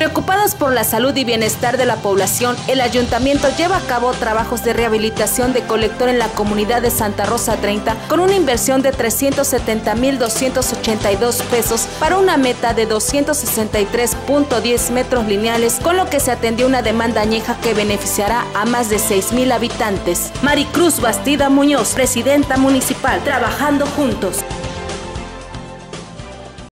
Preocupados por la salud y bienestar de la población, el ayuntamiento lleva a cabo trabajos de rehabilitación de colector en la comunidad de Santa Rosa 30 con una inversión de 370.282 pesos para una meta de 263.10 metros lineales, con lo que se atendió una demanda añeja que beneficiará a más de 6.000 habitantes. Maricruz Bastida Muñoz, presidenta municipal, trabajando juntos.